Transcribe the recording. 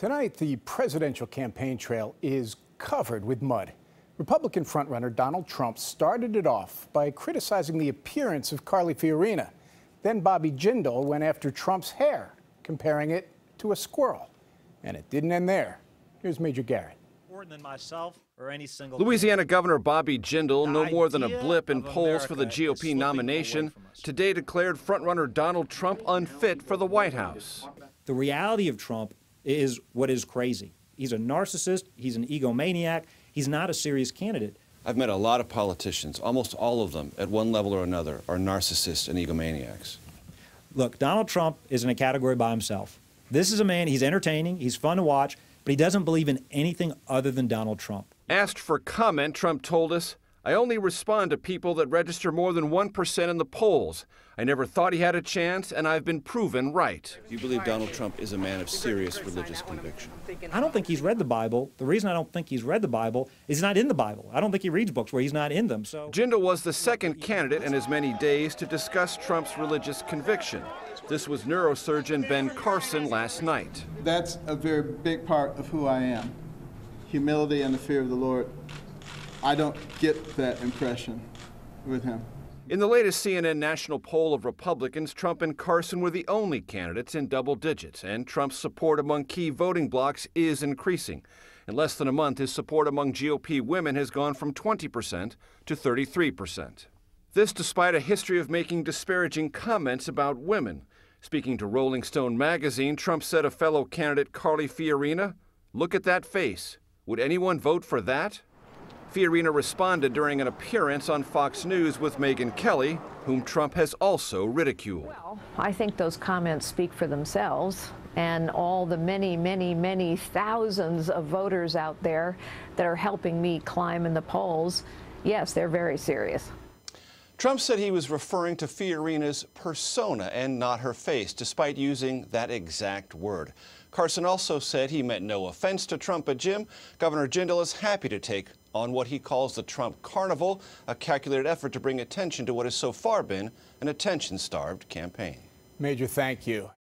Tonight, the presidential campaign trail is covered with mud. Republican frontrunner Donald Trump started it off by criticizing the appearance of Carly Fiorina. Then Bobby Jindal went after Trump's hair, comparing it to a squirrel. And it didn't end there. Here's Major Garrett. than myself or any single Louisiana Governor Bobby Jindal, The no more than a blip in of polls for the GOP nomination, today declared frontrunner Donald Trump unfit for the White House. The reality of Trump is what is crazy. He's a narcissist, he's an egomaniac, he's not a serious candidate. I've met a lot of politicians. Almost all of them, at one level or another, are narcissists and egomaniacs. Look, Donald Trump is in a category by himself. This is a man, he's entertaining, he's fun to watch, but he doesn't believe in anything other than Donald Trump. Asked for comment, Trump told us, I only respond to people that register more than 1% in the polls. I never thought he had a chance, and I've been proven right. Do you believe Donald Trump is a man of serious religious conviction? I don't think he's read the Bible. The reason I don't think he's read the Bible is he's not in the Bible. I don't think he reads books where he's not in them. So Jindal was the second candidate in as many days to discuss Trump's religious conviction. This was neurosurgeon Ben Carson last night. That's a very big part of who I am humility and the fear of the Lord. I don't get that impression with him. In the latest CNN national poll of Republicans, Trump and Carson were the only candidates in double digits, and Trump's support among key voting blocs is increasing. In less than a month, his support among GOP women has gone from 20% to 33%. This despite a history of making disparaging comments about women. Speaking to Rolling Stone magazine, Trump said of fellow candidate Carly Fiorina, Look at that face. Would anyone vote for that? Fiorina responded during an appearance on Fox News with Megyn Kelly, whom Trump has also ridiculed. Well, I think those comments speak for themselves, and all the many, many, many thousands of voters out there that are helping me climb in the polls, yes, they're very serious. Trump said he was referring to Fiorina's persona and not her face, despite using that exact word. Carson also said he meant no offense to Trump, but Jim, Governor Jindal is happy to take on what he calls the Trump Carnival, a calculated effort to bring attention to what has so far been an attention starved campaign. Major, thank you.